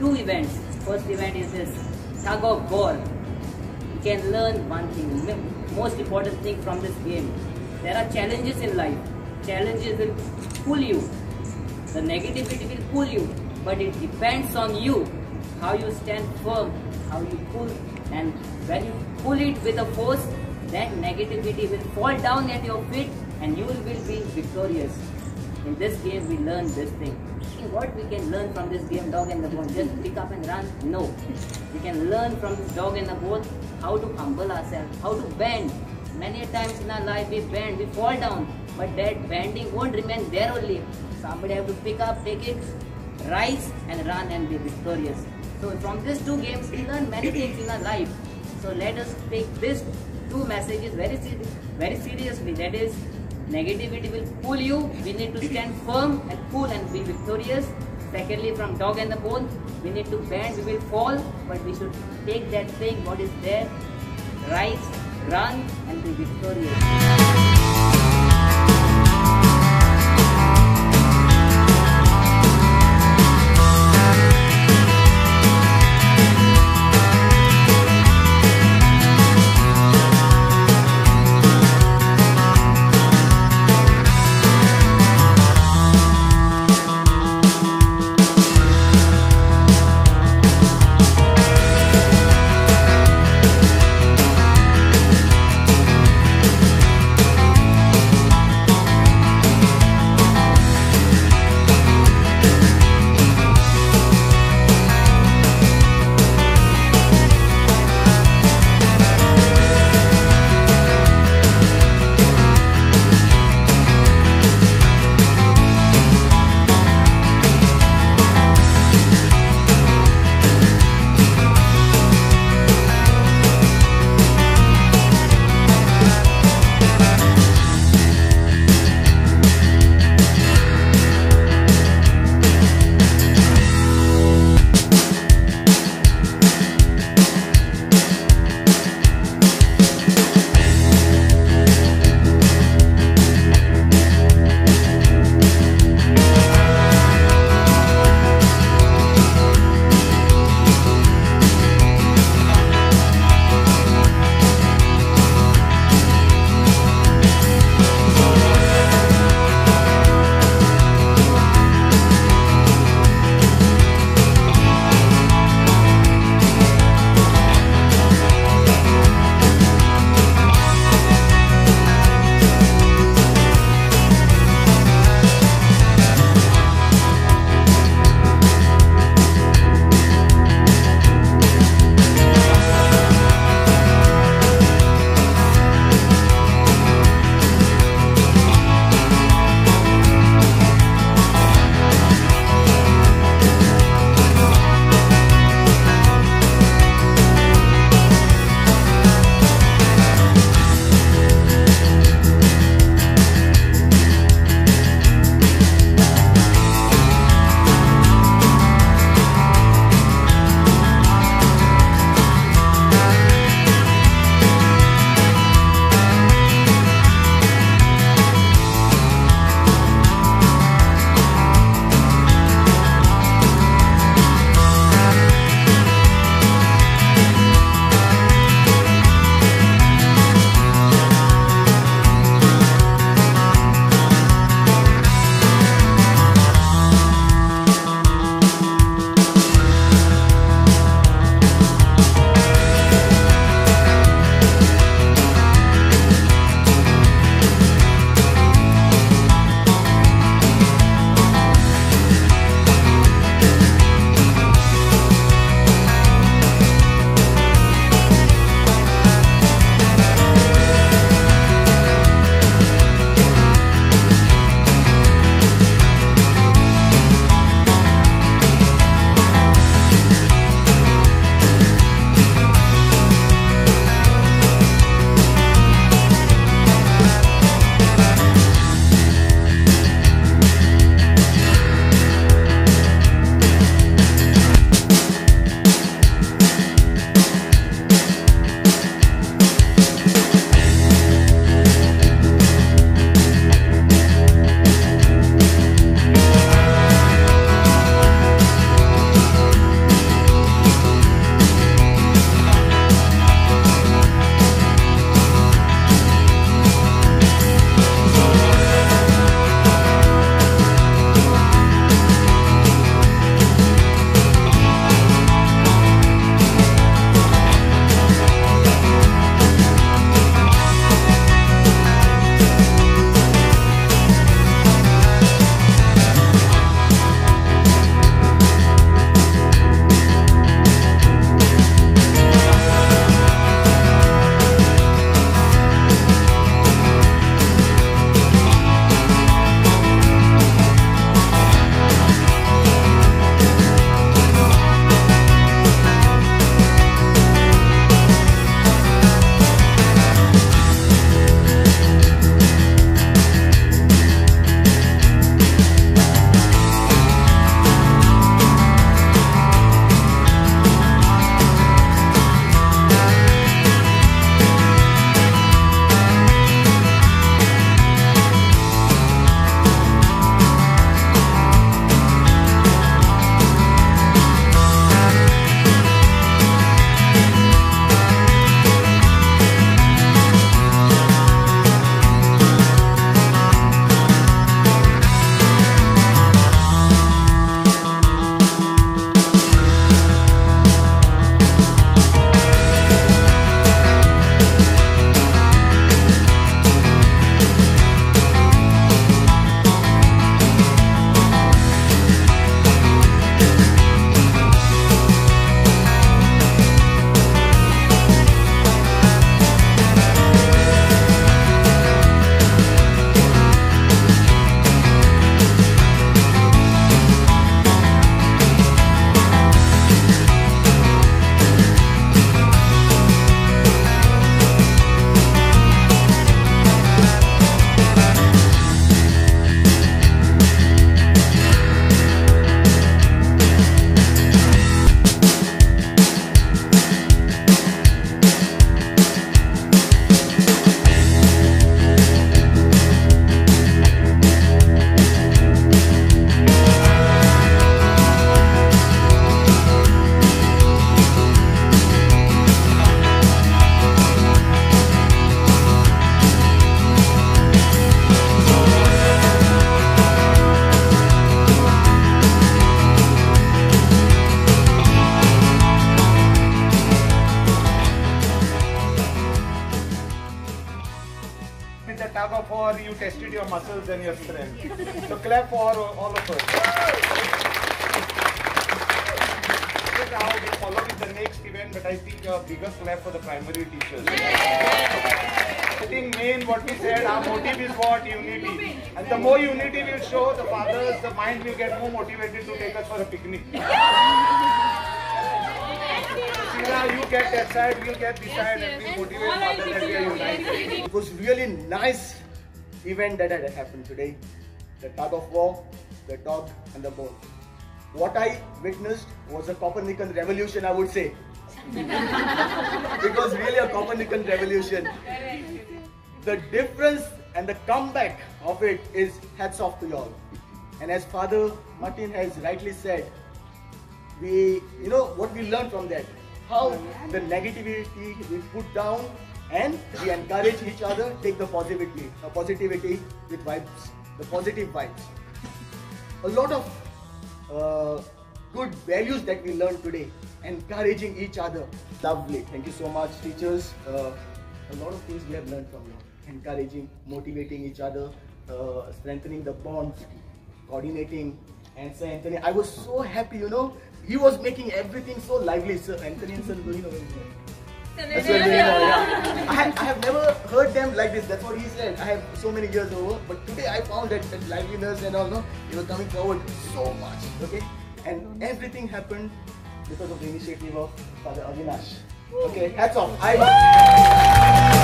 two events. First event is this tug of war. You can learn one thing, most important thing from this game. There are challenges in life. Challenges will pull you. The negativity will pull you, but it depends on you how you stand firm, how you pull, and when you pull it with a force, that negativity will fall down at your feet, and you will be victorious. In this game, we learn this thing. What we can learn from this game, dog and the bone? Just pick up and run? No. We can learn from this dog and the bone how to humble ourselves, how to bend. Many times in our life we bend, we fall down, but that bending won't remain there only. Somebody have to pick up, take it, rise and run and be victorious. So from these two games, we learn many things in our life. So let us take these two messages very very seriously. That is, negativity will pull you. We need to stand firm and pull and be victorious. Secondly, from dog and the bone, we need to bend. We will fall, but we should take that thing what is there, rise, run, and be victorious. Sure you tested your muscles and your strength. So clap for all of us. Now we follow with the next event, but I think a bigger clap for the primary teachers. I think main what we said, our motive is what? Unity. And the more unity we'll show, the fathers, the mind will get more motivated to take us for a picnic. Sheila, you get that side, we'll get this side, and we motivate fathers that we. It was really nice event that had happened today. The tug of war, the dog and the bone. What I witnessed was a Copernican revolution, I would say. it was really a Copernican revolution. The difference and the comeback of it is hats off to y'all. And as Father Martin has rightly said, we, you know, what we learned from that, how the negativity we put down and we encourage each other, take the positivity, the positivity with vibes, the positive vibes. A lot of uh, good values that we learned today, encouraging each other. Lovely. Thank you so much, teachers. Uh, a lot of things we have learned from you. Encouraging, motivating each other, uh, strengthening the bonds, coordinating. And Sir Anthony, I was so happy, you know, he was making everything so lively. Sir Anthony and Sir Dorino. That's what they know, yeah. I, have, I have never heard them like this. That's what he said. I have so many years over, but today I found that, that liveliness and all, no, they were coming forward so much. Okay, and everything happened because of the initiative of Father Avinash. Okay, hats off. I.